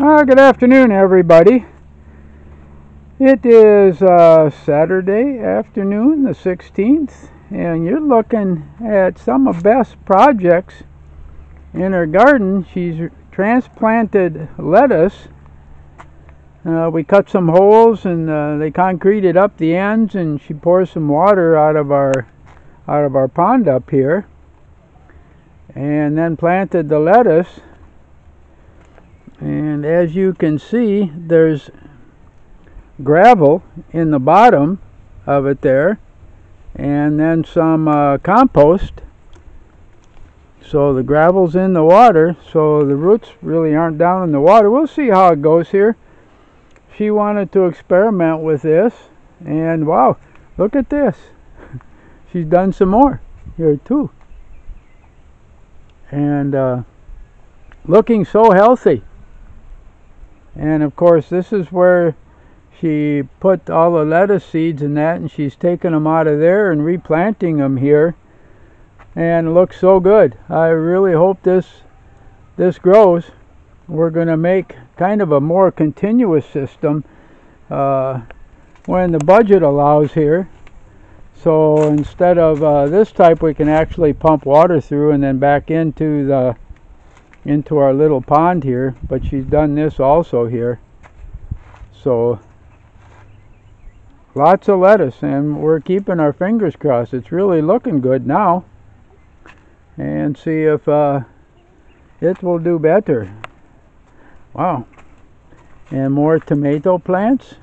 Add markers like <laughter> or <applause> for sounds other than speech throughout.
Uh, good afternoon, everybody. It is uh, Saturday afternoon, the 16th, and you're looking at some of Beth's projects in her garden. She's transplanted lettuce. Uh, we cut some holes and uh, they concreted up the ends, and she pours some water out of our out of our pond up here, and then planted the lettuce and as you can see there's gravel in the bottom of it there and then some uh, compost. So the gravel's in the water so the roots really aren't down in the water. We'll see how it goes here. She wanted to experiment with this and wow look at this. <laughs> She's done some more here too. And uh, looking so healthy and of course this is where she put all the lettuce seeds in that and she's taking them out of there and replanting them here. And looks so good. I really hope this this grows. We're going to make kind of a more continuous system uh, when the budget allows here. So instead of uh, this type we can actually pump water through and then back into the into our little pond here but she's done this also here. So lots of lettuce and we're keeping our fingers crossed. It's really looking good now. And see if uh, it will do better. Wow. And more tomato plants.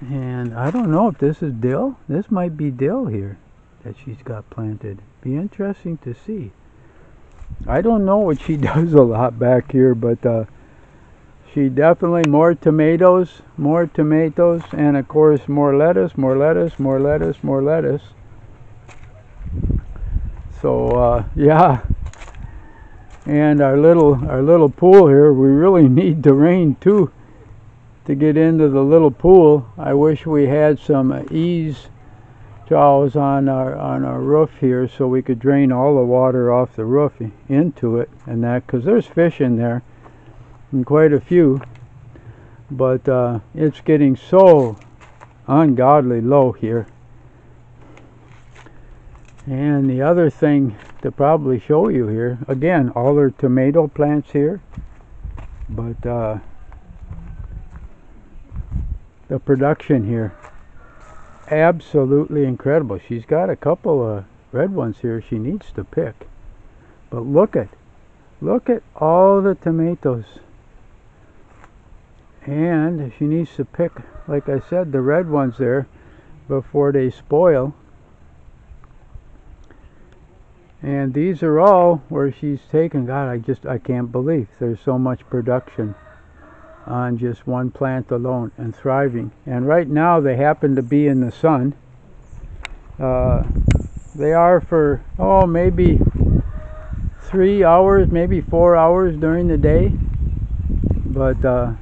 And I don't know if this is dill. This might be dill here that she's got planted. Be interesting to see I don't know what she <laughs> does a lot back here, but uh, she definitely more tomatoes, more tomatoes, and of course more lettuce, more lettuce, more lettuce, more lettuce. So uh, <laughs> yeah, and our little our little pool here, we really <laughs> need the rain too to get into the little pool. I wish we had some ease jaws on our on our roof here so we could drain all the water off the roof into it and that because there's fish in there and quite a few. But uh, it's getting so ungodly low here. And the other thing to probably show you here again all their tomato plants here but uh, the production here absolutely incredible. She's got a couple of red ones here she needs to pick. But look at, look at all the tomatoes. And she needs to pick, like I said, the red ones there before they spoil. And these are all where she's taken, God, I just, I can't believe there's so much production on just one plant alone and thriving. And right now they happen to be in the sun. Uh, they are for, oh, maybe three hours, maybe four hours during the day. But uh,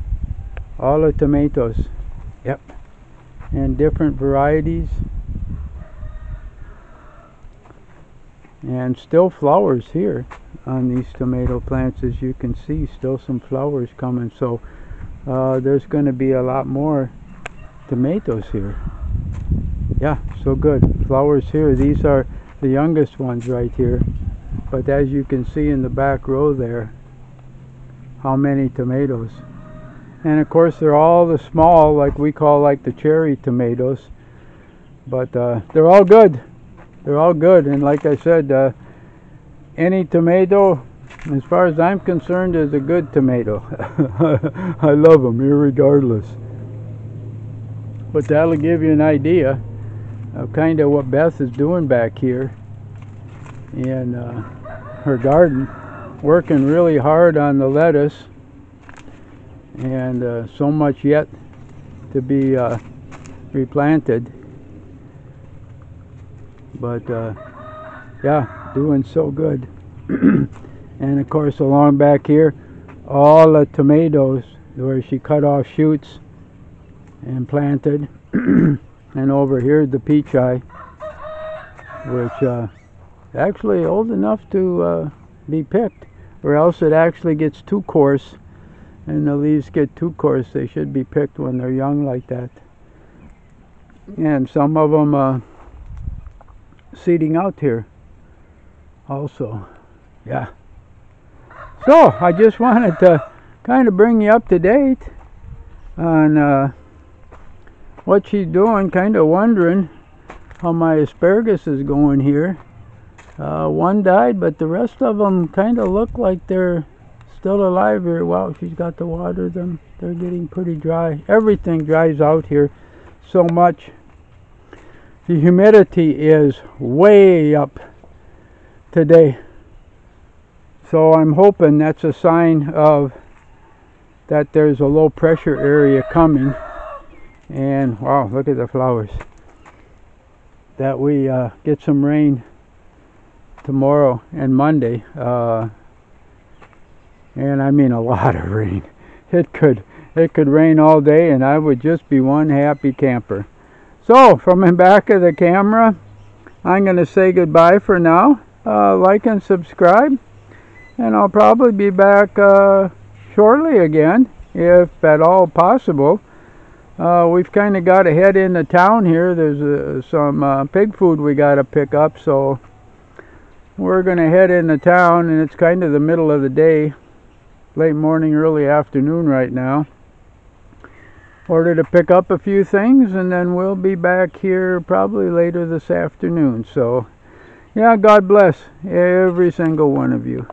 all the tomatoes, yep, and different varieties. And still flowers here on these tomato plants as you can see still some flowers coming so uh, there's going to be a lot more tomatoes here. Yeah so good. Flowers here. These are the youngest ones right here. But as you can see in the back row there how many tomatoes. And of course they're all the small like we call like the cherry tomatoes. But uh, they're all good. They're all good. And like I said uh, any tomato as far as I'm concerned, is a good tomato. <laughs> I love them, regardless. But that'll give you an idea of kind of what Beth is doing back here in uh, her garden. Working really hard on the lettuce and uh, so much yet to be uh, replanted. But uh, yeah, doing so good. <clears throat> and of course along back here all the tomatoes where she cut off shoots and planted <clears throat> and over here the pechay which uh, actually old enough to uh, be picked or else it actually gets too coarse and the leaves get too coarse. They should be picked when they're young like that. And some of them uh, seeding out here also. Yeah. So I just wanted to kind of bring you up to date on uh, what she's doing. Kind of wondering how my asparagus is going here. Uh, one died, but the rest of them kind of look like they're still alive here. Wow, she's got to water them. They're getting pretty dry. Everything dries out here so much. The humidity is way up today. So I'm hoping that's a sign of that there's a low pressure area coming. And wow, look at the flowers. That we uh, get some rain tomorrow and Monday. Uh, and I mean a <laughs> lot of rain. It could it could rain all day and I would just be one happy camper. So from the back of the camera, I'm going to say goodbye for now. Uh, like and subscribe, and I'll probably be back uh, shortly again, if at all possible. Uh, we've kind of got to head into town here. There's uh, some uh, pig food we got to pick up, so we're going to head into town, and it's kind of the middle of the day late morning, early afternoon right now. Order to pick up a few things and then we'll be back here probably later this afternoon. So, yeah, God bless every single one of you.